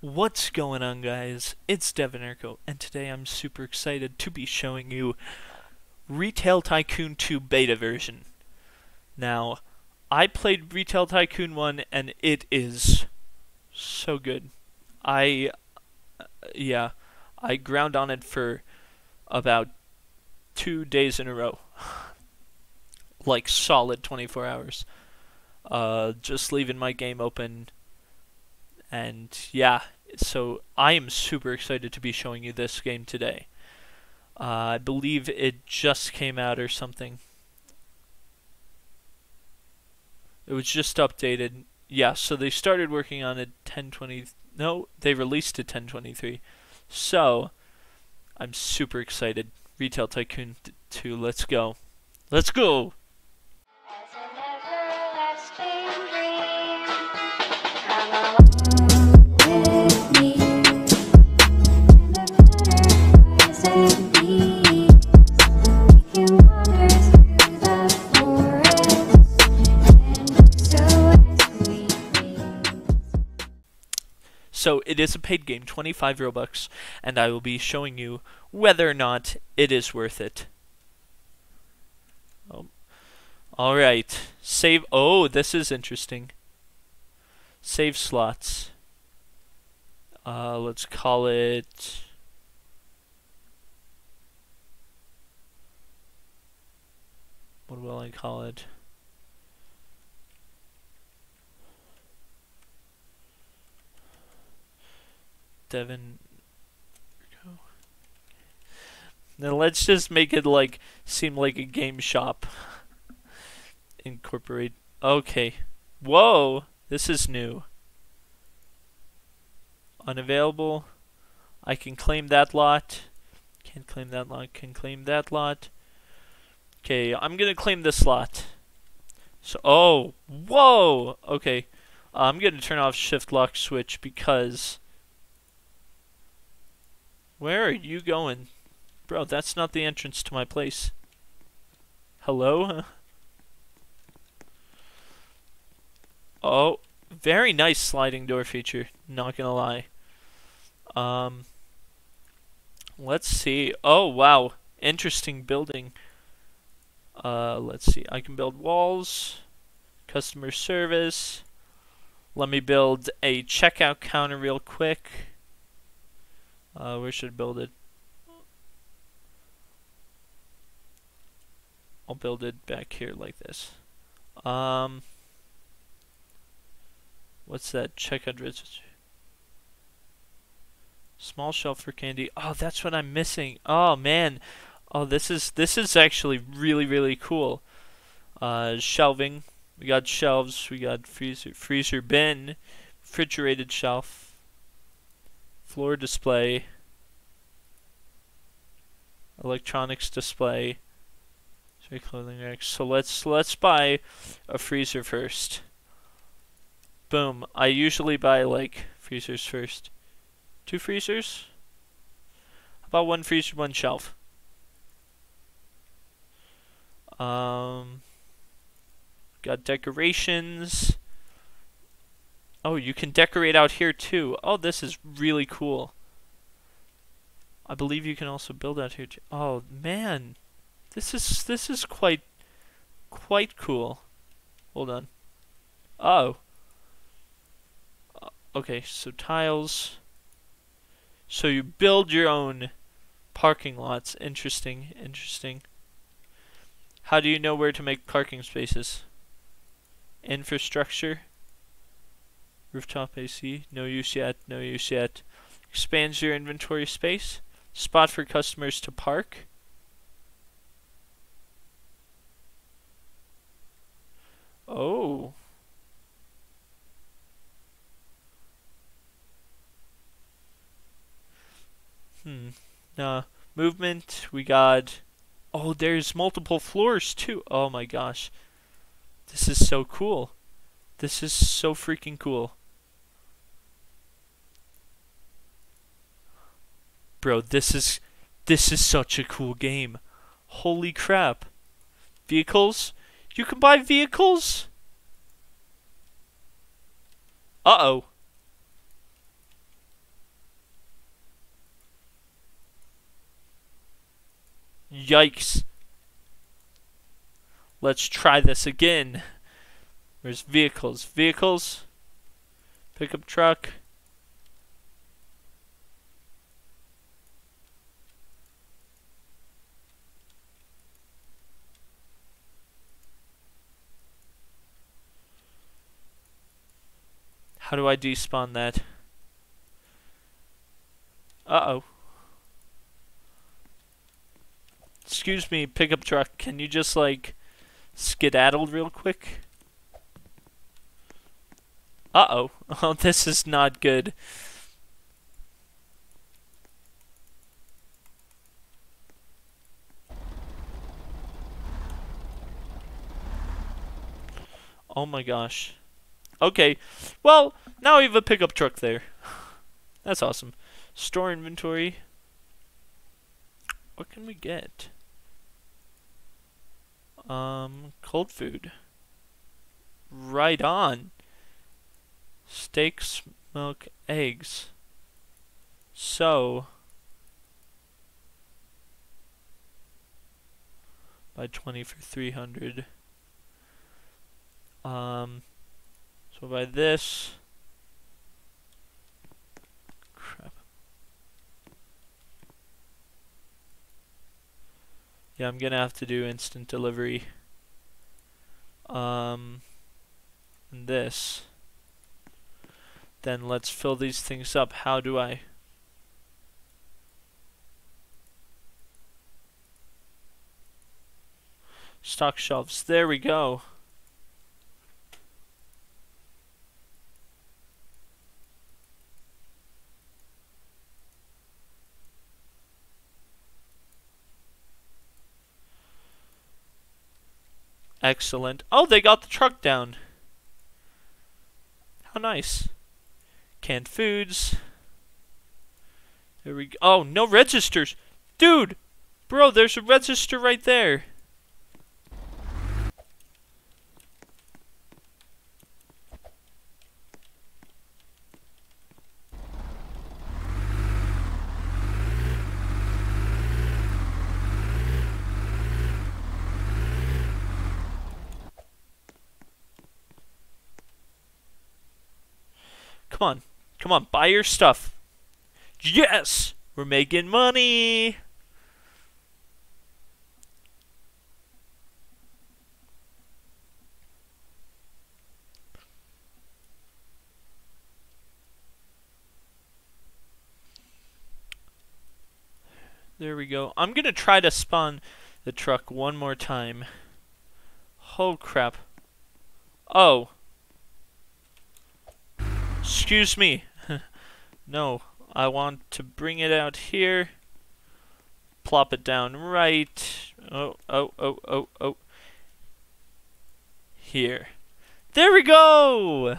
What's going on guys? It's Devonerco and today I'm super excited to be showing you Retail Tycoon 2 beta version. Now, I played Retail Tycoon 1 and it is so good. I uh, yeah, I ground on it for about 2 days in a row. like solid 24 hours. Uh just leaving my game open and yeah, so I am super excited to be showing you this game today. Uh, I believe it just came out or something. It was just updated. Yeah, so they started working on it 1020. No, they released it 1023. So, I'm super excited. Retail Tycoon 2, let's go. Let's go! So it is a paid game, 25 Robux, and I will be showing you whether or not it is worth it. Oh. Alright, save, oh, this is interesting. Save slots. Uh, let's call it... What will I call it? Devin. Now let's just make it like seem like a game shop. Incorporate. Okay. Whoa! This is new. Unavailable. I can claim that lot. Can't claim that lot. Can claim that lot. Okay, I'm gonna claim this lot. So, oh, whoa! Okay, I'm gonna turn off shift lock switch because where are you going? Bro, that's not the entrance to my place. Hello? oh, very nice sliding door feature, not gonna lie. Um, let's see. Oh, wow. Interesting building. Uh, let's see. I can build walls, customer service. Let me build a checkout counter real quick. Uh, we should build it. I'll build it back here like this. Um, what's that? Check address. Small shelf for candy. Oh, that's what I'm missing. Oh man. Oh, this is this is actually really really cool. Uh, shelving. We got shelves. We got freezer freezer bin, refrigerated shelf floor display, electronics display, sorry, clothing rack. So let's let's buy a freezer first. Boom. I usually buy like freezers first. Two freezers? About one freezer, one shelf? Um, got decorations. Oh, you can decorate out here too. Oh, this is really cool. I believe you can also build out here too. Oh, man. This is this is quite quite cool. Hold on. Oh. Uh, okay, so tiles. So you build your own parking lots. Interesting, interesting. How do you know where to make parking spaces? Infrastructure. Rooftop AC, no use yet, no use yet. Expands your inventory space. Spot for customers to park. Oh. Hmm. Uh, movement, we got... Oh, there's multiple floors too. Oh my gosh. This is so cool. This is so freaking cool. bro, this is this is such a cool game. Holy crap. Vehicles? You can buy vehicles? Uh-oh. Yikes. Let's try this again. There's vehicles? Vehicles? Pickup truck. How do I despawn that? Uh-oh. Excuse me, pickup truck. Can you just, like, skedaddle real quick? Uh-oh. Oh, this is not good. Oh my gosh. Okay. Well, now we have a pickup truck there. That's awesome. Store inventory. What can we get? Um, cold food. Right on. Steaks, milk, eggs. So, by 20 for 300. Um, so by this, crap. Yeah, I'm gonna have to do instant delivery. Um, and this. Then let's fill these things up. How do I? Stock shelves. There we go. Excellent. Oh, they got the truck down. How nice. Canned foods. There we go. Oh, no registers. Dude! Bro, there's a register right there. Come on. Come on, buy your stuff. Yes! We're making money! There we go. I'm gonna try to spawn the truck one more time. Oh crap. Oh. Excuse me. no, I want to bring it out here. Plop it down right. Oh, oh, oh, oh, oh. Here. There we go!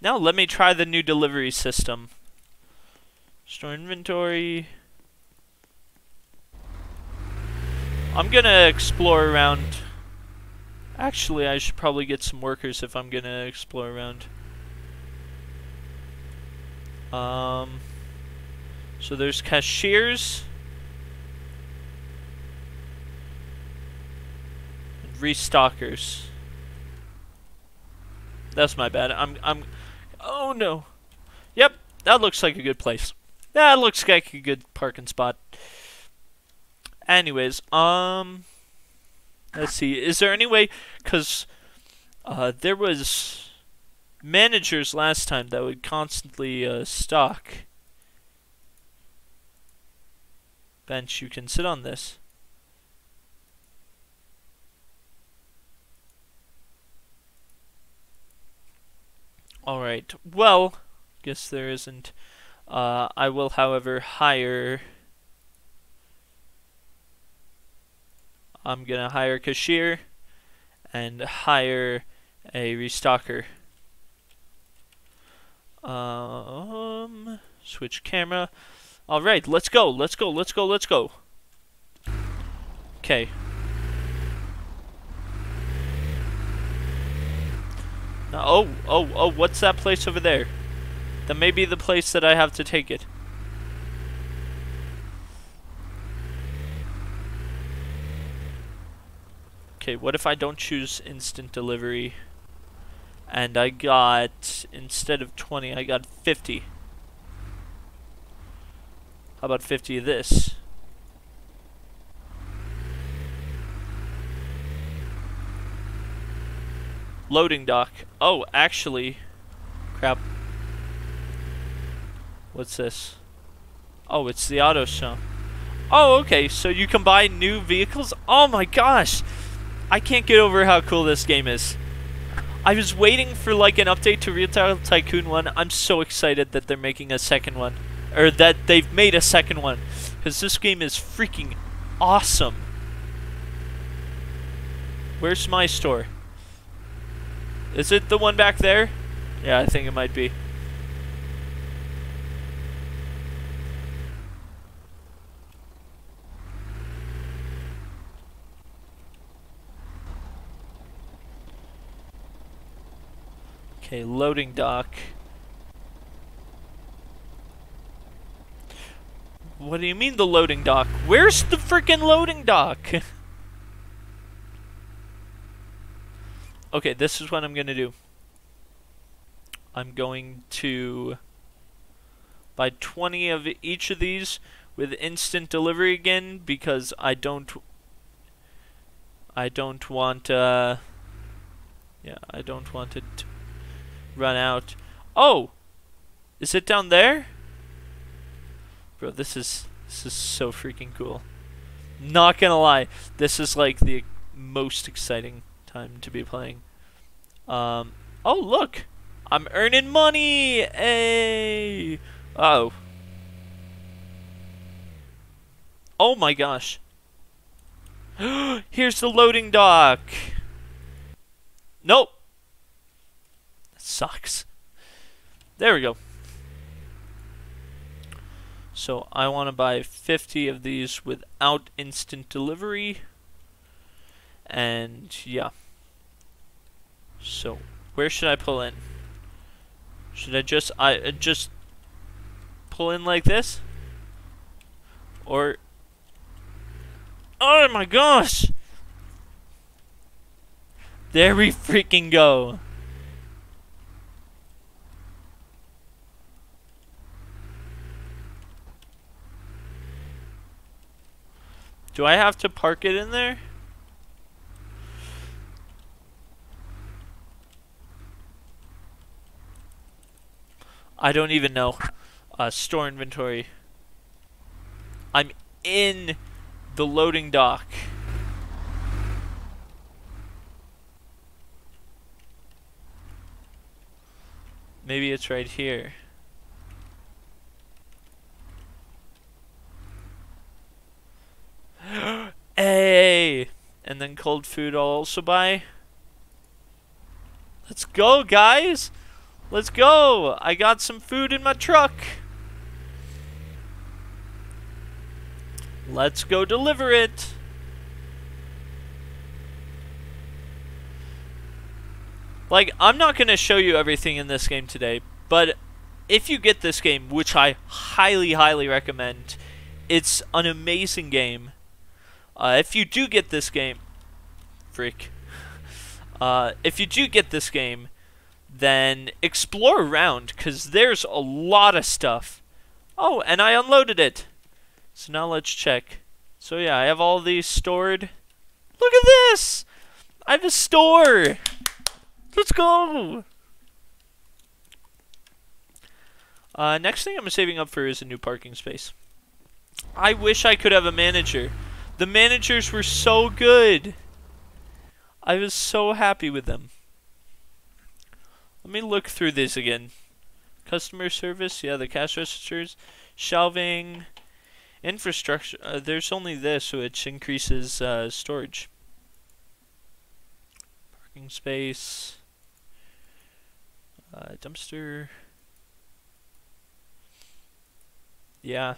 Now let me try the new delivery system. Store inventory. I'm gonna explore around Actually, I should probably get some workers if I'm gonna explore around. Um, so there's cashiers. And restockers. That's my bad. I'm, I'm, oh no. Yep, that looks like a good place. That looks like a good parking spot. Anyways, um... Let's see. Is there any way? Because uh, there was managers last time that would constantly uh, stock. Bench, you can sit on this. Alright, well, guess there isn't. Uh, I will, however, hire I'm gonna hire a cashier and hire a restocker. Um, switch camera. All right, let's go. Let's go. Let's go. Let's go. Okay. Oh, oh, oh, what's that place over there? That may be the place that I have to take it. Okay, what if I don't choose instant delivery? And I got, instead of 20, I got 50. How about 50 of this? Loading dock. Oh, actually, crap. What's this? Oh, it's the auto show. Oh, okay, so you can buy new vehicles? Oh my gosh! I can't get over how cool this game is. I was waiting for like an update to Retail Tycoon 1. I'm so excited that they're making a second one. Or that they've made a second one. Because this game is freaking awesome. Where's my store? Is it the one back there? Yeah, I think it might be. Okay, loading dock. What do you mean the loading dock? Where's the freaking loading dock? okay, this is what I'm gonna do. I'm going to buy 20 of each of these with instant delivery again because I don't I don't want uh yeah, I don't want it to run out. Oh! Is it down there? Bro, this is this is so freaking cool. Not gonna lie, this is like the most exciting time to be playing. Um, oh look! I'm earning money! Hey! Oh. Oh my gosh. Here's the loading dock! Nope sucks. There we go. So I want to buy 50 of these without instant delivery. And yeah. So where should I pull in? Should I just I uh, just pull in like this? Or Oh my gosh! There we freaking go. Do I have to park it in there? I don't even know. Uh, store inventory. I'm in the loading dock. Maybe it's right here. Hey! And then cold food I'll also buy. Let's go, guys! Let's go! I got some food in my truck. Let's go deliver it. Like, I'm not going to show you everything in this game today, but if you get this game, which I highly, highly recommend, it's an amazing game. Uh, if you do get this game, freak. Uh, if you do get this game, then explore around, because there's a lot of stuff. Oh, and I unloaded it. So now let's check. So yeah, I have all these stored. Look at this! I have a store! Let's go! Uh, next thing I'm saving up for is a new parking space. I wish I could have a manager. The managers were so good. I was so happy with them. Let me look through this again. Customer service, yeah, the cash registers, shelving, infrastructure. Uh, there's only this, which increases uh, storage. Parking space, uh, dumpster. Yeah,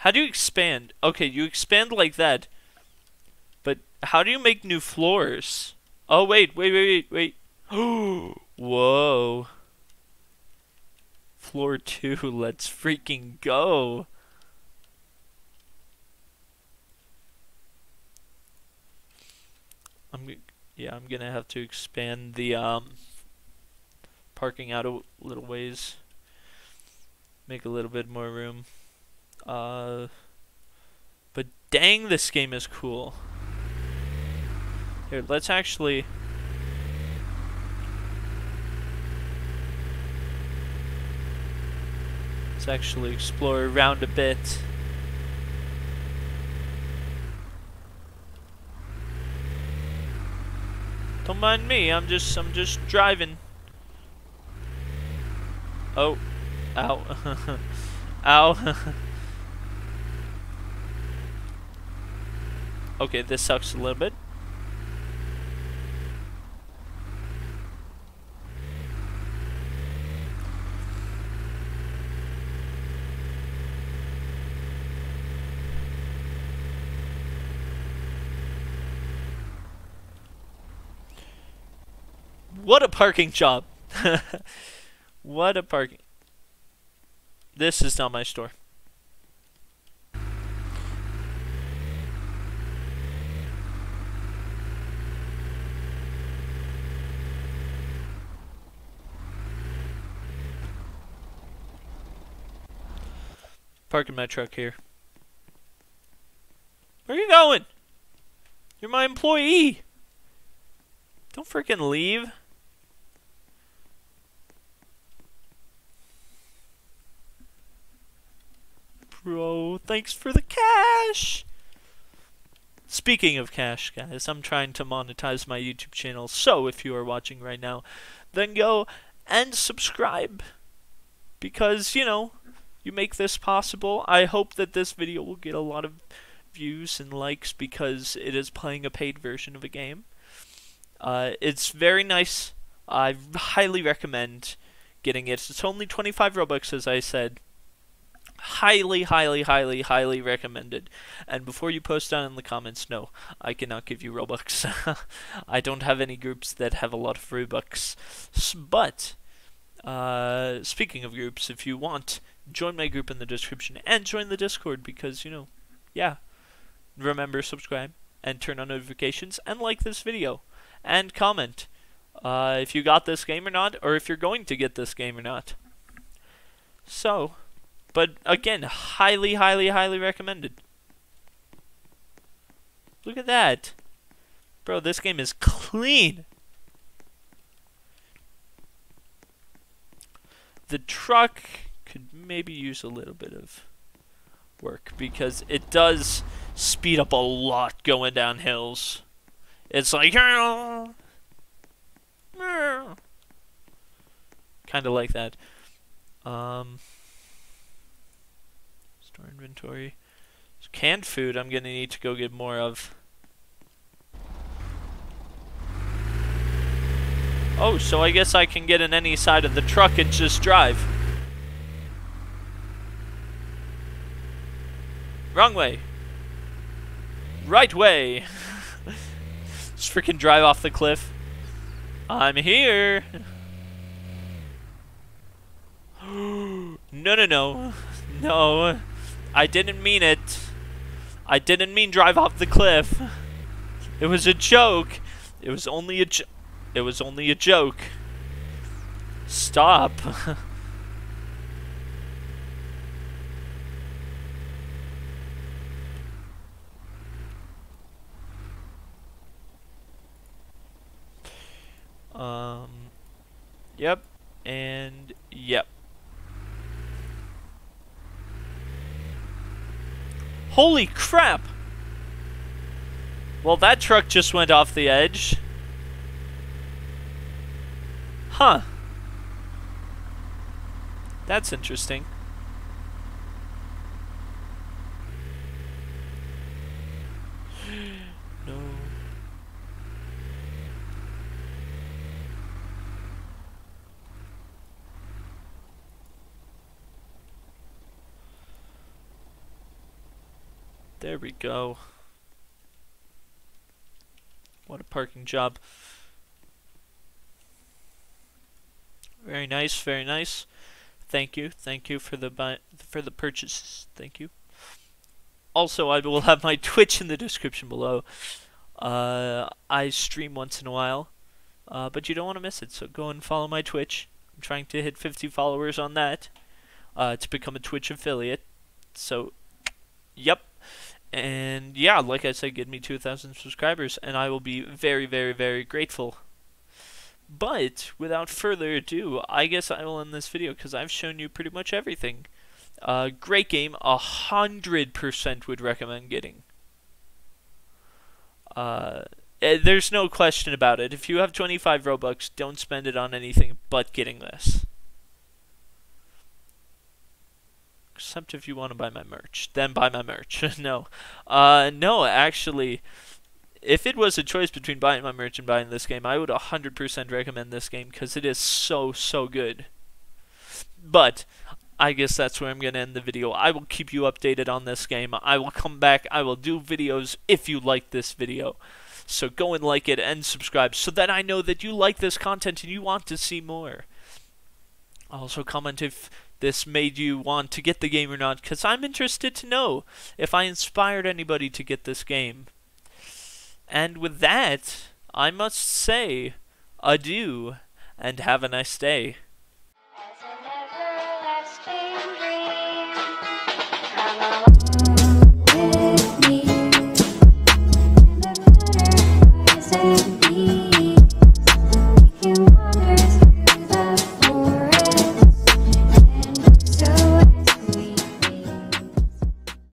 how do you expand? Okay, you expand like that. But how do you make new floors? Oh, wait, wait, wait, wait, wait. Whoa. Floor 2, let's freaking go. I'm yeah, I'm gonna have to expand the um, parking out a little ways. Make a little bit more room. Uh, but dang, this game is cool. Here, let's actually. Let's actually explore around a bit. Don't mind me. I'm just I'm just driving. Oh. Ow. Ow. okay, this sucks a little bit. What a parking job. what a parking. This is not my store. Parking my truck here. Where are you going? You're my employee. Don't freaking leave. Bro, thanks for the cash! Speaking of cash, guys, I'm trying to monetize my YouTube channel, so if you are watching right now, then go and subscribe. Because, you know, you make this possible. I hope that this video will get a lot of views and likes because it is playing a paid version of a game. Uh, it's very nice. I highly recommend getting it. It's only 25 Robux, as I said highly, highly, highly, highly recommended. And before you post down in the comments, no, I cannot give you Robux. I don't have any groups that have a lot of Robux. But, uh, speaking of groups, if you want, join my group in the description and join the Discord because, you know, yeah. Remember, subscribe and turn on notifications and like this video and comment uh, if you got this game or not, or if you're going to get this game or not. So, but again, highly, highly, highly recommended. Look at that. Bro, this game is clean. The truck could maybe use a little bit of work because it does speed up a lot going down hills. It's like kind of like that. Um Store inventory. Canned food I'm going to need to go get more of. Oh, so I guess I can get in any side of the truck and just drive. Wrong way. Right way. just freaking drive off the cliff. I'm here. no, no, no. No. I didn't mean it. I didn't mean drive off the cliff. It was a joke. It was only a It was only a joke. Stop. Yep. And yep. Holy crap! Well, that truck just went off the edge. Huh. That's interesting. There we go. What a parking job. Very nice, very nice. Thank you, thank you for the buy for the purchases. Thank you. Also, I will have my Twitch in the description below. Uh, I stream once in a while, uh, but you don't want to miss it. So go and follow my Twitch. I'm trying to hit 50 followers on that uh, to become a Twitch affiliate. So, yep. And yeah, like I said, get me 2,000 subscribers, and I will be very, very, very grateful. But without further ado, I guess I will end this video because I've shown you pretty much everything. Uh, great game, a hundred percent would recommend getting. Uh, eh, there's no question about it. If you have 25 Robux, don't spend it on anything but getting this. Except if you want to buy my merch, then buy my merch. no, uh, no, actually, if it was a choice between buying my merch and buying this game, I would 100% recommend this game because it is so so good. But I guess that's where I'm going to end the video. I will keep you updated on this game. I will come back. I will do videos if you like this video. So go and like it and subscribe so that I know that you like this content and you want to see more. Also comment if this made you want to get the game or not, because I'm interested to know if I inspired anybody to get this game. And with that, I must say adieu and have a nice day.